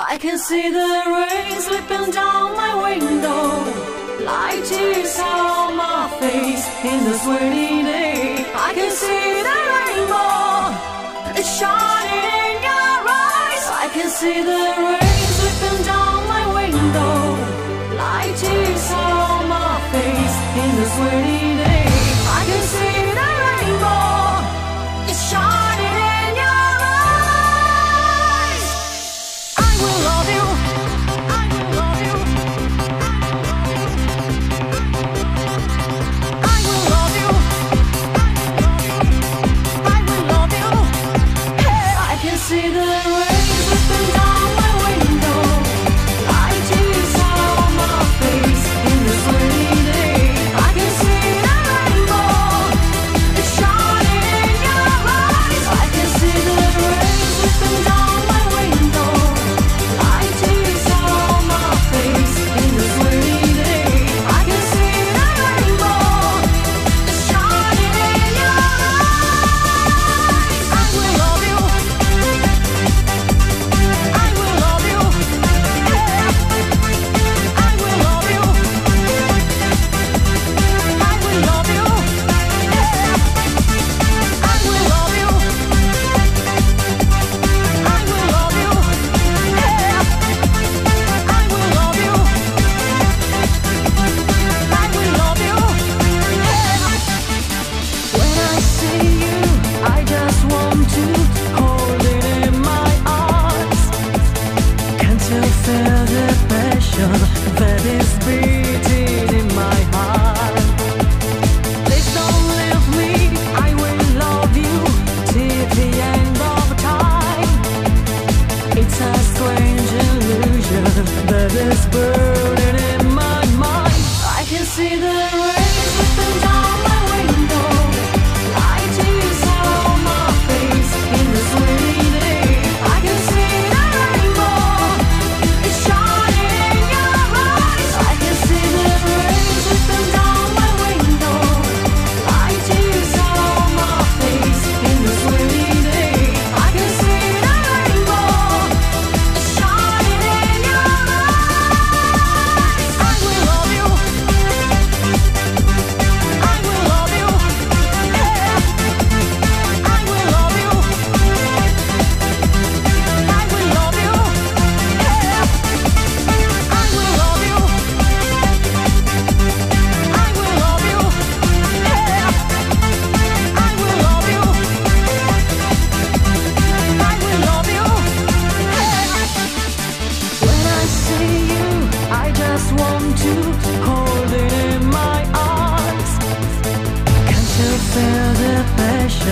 I can see the rain slipping down my window. Like tears on my face in this sweaty day. I can see the rainbow, it's shining in your eyes. I can see the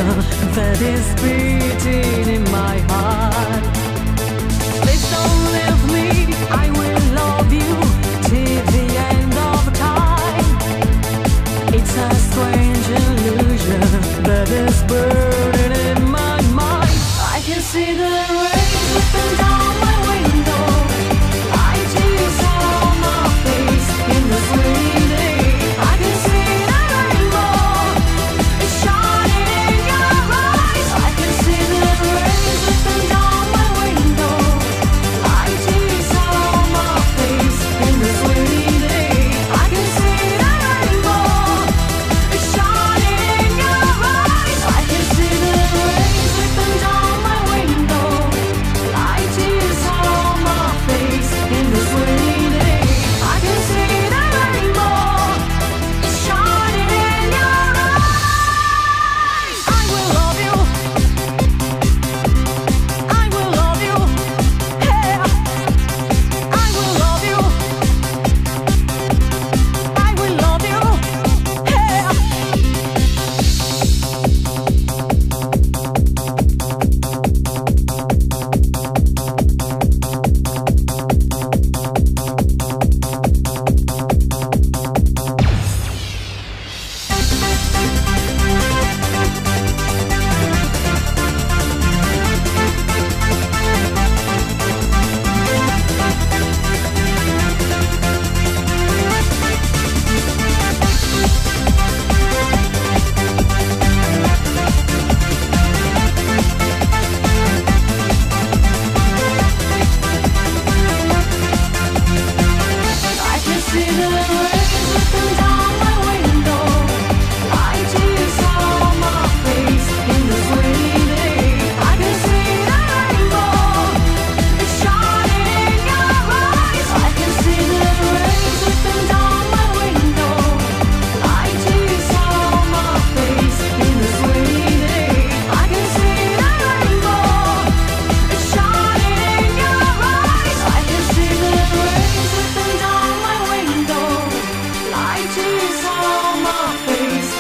that is beating in my heart. Please don't leave me, I will love you till the end of time. It's a strange illusion that is burning in my mind. I can see the rain slipping down.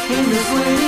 in this way.